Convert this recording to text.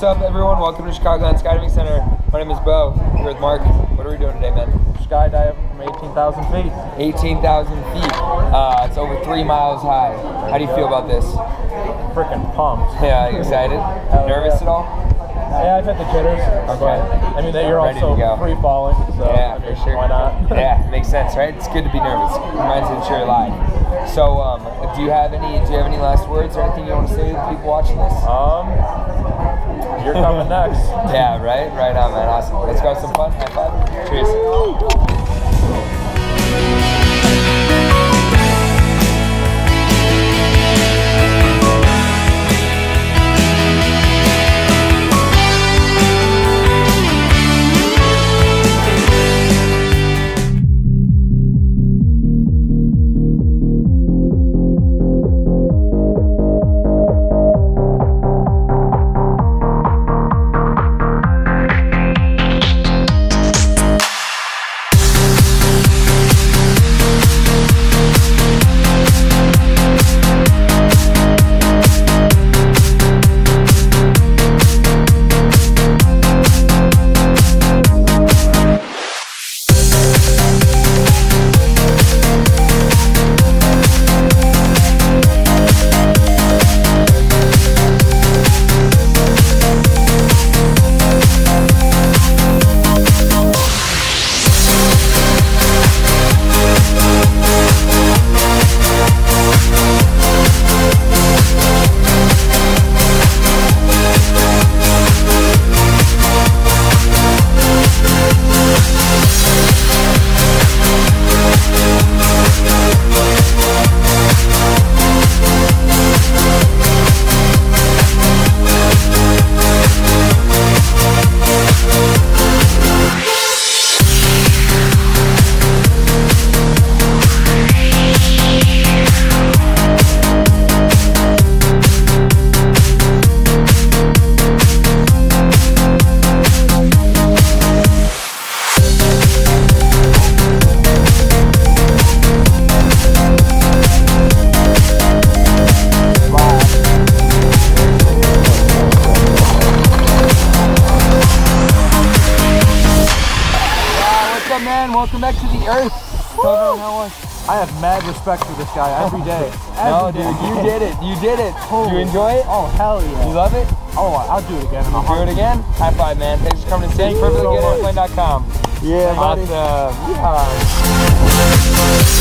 what's up, everyone? Welcome to Chicagoland Skydiving Center. My name is Beau. Here with Mark. What are we doing today, man? Skydiving from 18,000 feet. 18,000 feet. Uh, it's over three miles high. How do you feel about this? Freaking pumped. Yeah, excited? Nervous yeah. at all? Yeah, I've had the jitters. Okay. I mean, that you're Ready also free falling. So, yeah, I mean, for sure. Why not? yeah, makes sense, right? It's good to be nervous. Reminds me that you're alive. So, um, do you have any? Do you have any last words or anything you want to say to the people watching this? Um, coming next. Yeah, right, right on, man. Awesome. Let's go have some fun. High five. Cheers. Welcome back to the Earth. Tell everyone how it was. I have mad respect for this guy every day. No, dude, day. you did it. You did it. You enjoy it? Oh, hell yeah. You love it? Oh, I'll do it again. in a Do it again? High five, man. Thanks for coming to see Thank you so much. perfectlygoodAirplane.com. Yeah, buddy. Awesome. Yeah.